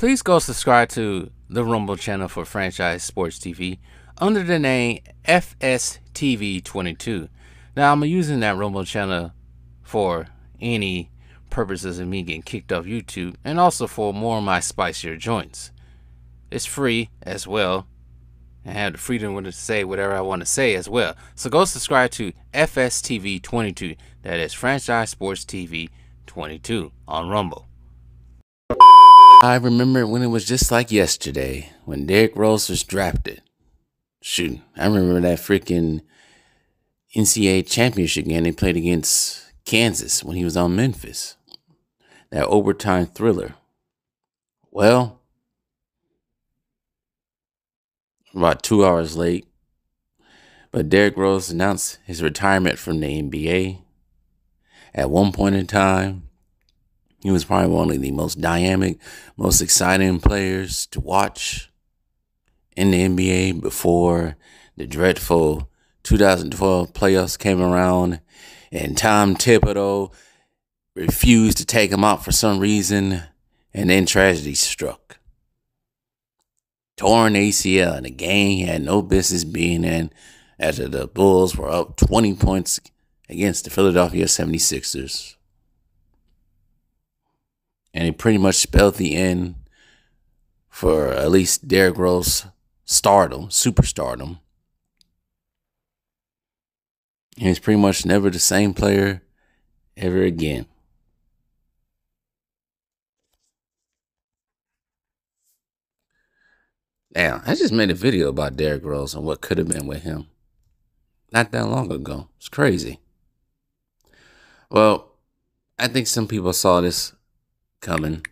Please go subscribe to the Rumble channel for Franchise Sports TV under the name FSTV22. Now, I'm using that Rumble channel for any purposes of me getting kicked off YouTube and also for more of my spicier joints. It's free as well. I have the freedom to say whatever I want to say as well. So go subscribe to FSTV22. That is Franchise Sports TV 22 on Rumble. I remember when it was just like yesterday when Derrick Rose was drafted. Shoot, I remember that freaking NCAA championship game they played against Kansas when he was on Memphis. That overtime thriller. Well, about two hours late, but Derrick Rose announced his retirement from the NBA. At one point in time, he was probably one of the most dynamic, most exciting players to watch in the NBA before the dreadful 2012 playoffs came around and Tom Thibodeau refused to take him out for some reason, and then tragedy struck. Torn ACL in a game he had no business being in after the Bulls were up 20 points against the Philadelphia 76ers. And it pretty much spelled the end for at least Derrick Rose stardom, superstardom. And he's pretty much never the same player ever again. Now, I just made a video about Derrick Rose and what could have been with him. Not that long ago. It's crazy. Well, I think some people saw this coming.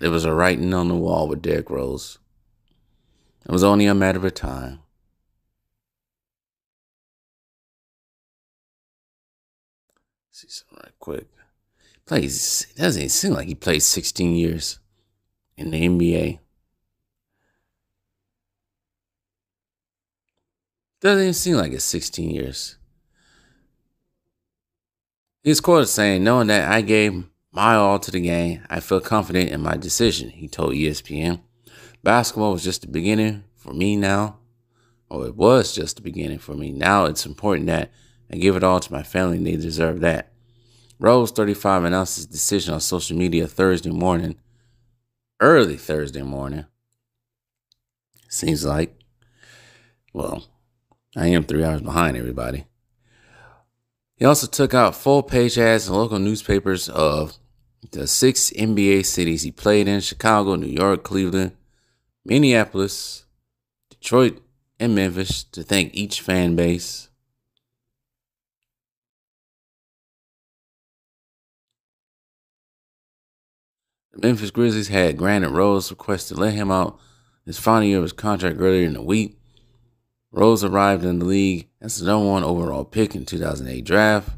There was a writing on the wall with Derrick Rose. It was only a matter of time. see something right quick. Plays doesn't seem like he played 16 years in the NBA. Doesn't even seem like it's 16 years. He's quoted saying, knowing that I gave my all to the game, I feel confident in my decision, he told ESPN. Basketball was just the beginning for me now, or it was just the beginning for me. Now it's important that I give it all to my family, and they deserve that. Rose, 35, announced his decision on social media Thursday morning, early Thursday morning. Seems like, well, I am three hours behind everybody. He also took out full page ads in local newspapers of the six NBA cities he played in Chicago, New York, Cleveland, Minneapolis, Detroit, and Memphis to thank each fan base. The Memphis Grizzlies had granted Rose request to let him out his final year of his contract earlier in the week. Rose arrived in the league as the number one overall pick in 2008 draft.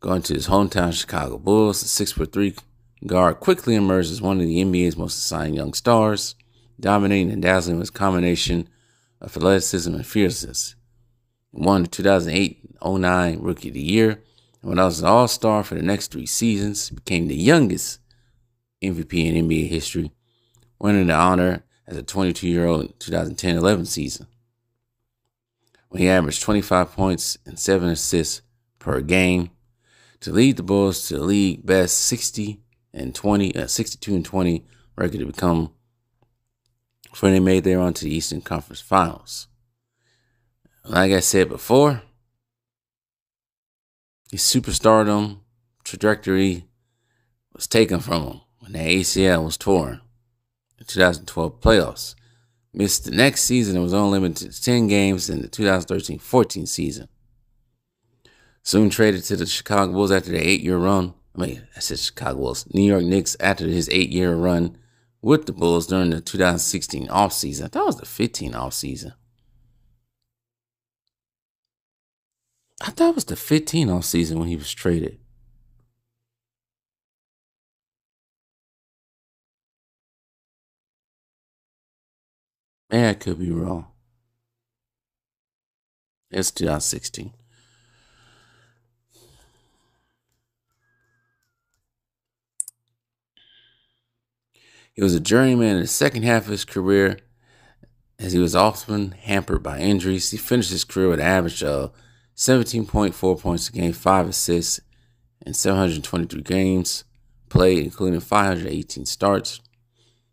Going to his hometown Chicago Bulls, the 6'3 guard quickly emerged as one of the NBA's most exciting young stars, dominating and dazzling with his combination of athleticism and fierceness. He won the 2008-09 Rookie of the Year, and when I was an All-Star for the next three seasons, became the youngest MVP in NBA history, winning the honor as a 22-year-old in 2010-11 season when he averaged 25 points and 7 assists per game to lead the Bulls to the league best 60 and 20, uh, 62 and 20 record to become before they made their run to the Eastern Conference Finals. Like I said before, his superstardom trajectory was taken from him when the ACL was torn in 2012 playoffs missed the next season and was only limited to 10 games in the 2013 14 season. Soon traded to the Chicago Bulls after the eight year run. I mean, I said Chicago Bulls. New York Knicks after his eight year run with the Bulls during the 2016 offseason. I thought it was the 15 offseason. I thought it was the 15 offseason when he was traded. Man, I could be wrong. It's 2016. He was a journeyman in the second half of his career as he was often hampered by injuries. He finished his career with an average of 17.4 points a game, 5 assists, and 723 games played, including 518 starts.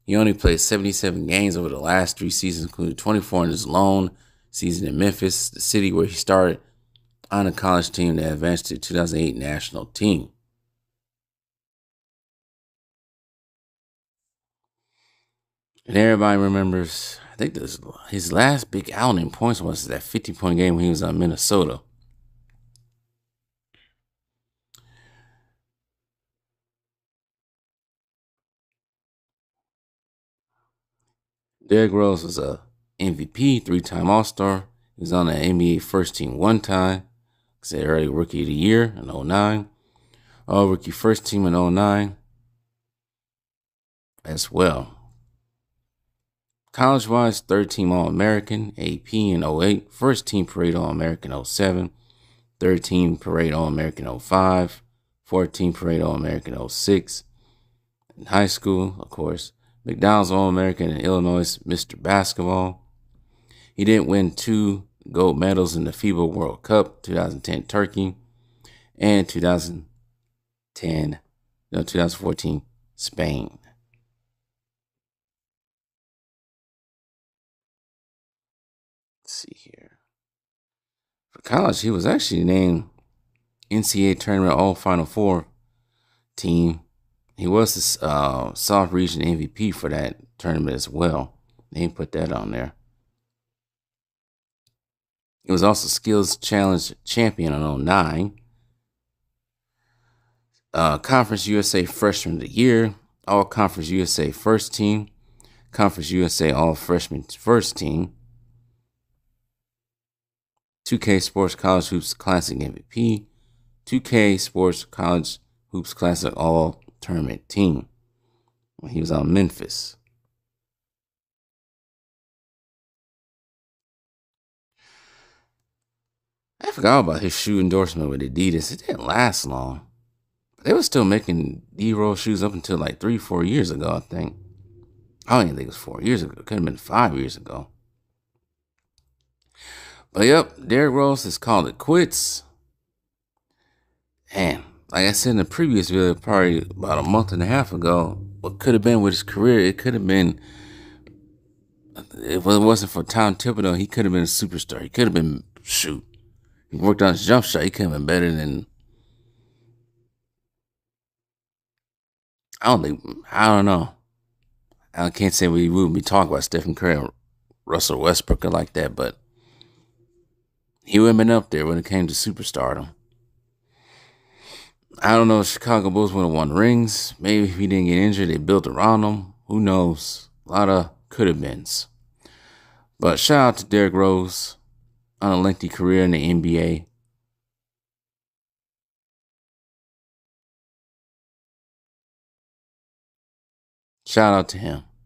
He only played 77 games over the last three seasons, including 24 in his lone season in Memphis, the city where he started on a college team that advanced to the 2008 national team. And everybody remembers, I think this, his last big outing points was that 50 point game when he was on Minnesota. Derrick Rose was a MVP, three time All Star. He was on the NBA first team one time. I said early rookie of the year in 09. All rookie first team in 09 as well. College wise, third team All American, AP in 08, first team parade All American 07, third team parade All American 05, 14 parade All American 06. In high school, of course, McDonald's All American in Illinois, Mr. Basketball. He didn't win two gold medals in the FIBA World Cup 2010 Turkey and 2010, no, 2014 Spain. See here. For college, he was actually named NCAA Tournament All Final Four team he was the uh, South Region MVP for that tournament as well. They put that on there. He was also Skills Challenge champion on 09. Uh, Conference USA Freshman of the Year, All Conference USA First Team, Conference USA All Freshman First Team, 2K Sports College Hoops Classic MVP, 2K Sports College Hoops Classic All tournament team he was on Memphis. I forgot about his shoe endorsement with Adidas. It didn't last long. They were still making D Rose shoes up until like three, four years ago, I think. I don't even think it was four years ago. It could have been five years ago. But yep, Derrick Rose has called it quits. And like I said in the previous video, probably about a month and a half ago, what could have been with his career, it could have been, if it wasn't for Tom Thibodeau, he could have been a superstar. He could have been, shoot, he worked on his jump shot. He could have been better than, I don't think, I don't know. I can't say we wouldn't be talking about Stephen Curry or Russell Westbrook like that, but he would have been up there when it came to superstardom. I don't know if Chicago Bulls would have won rings. Maybe if he didn't get injured, they built around him. Who knows? A lot of could have beens. But shout out to Derrick Rose on a lengthy career in the NBA. Shout out to him.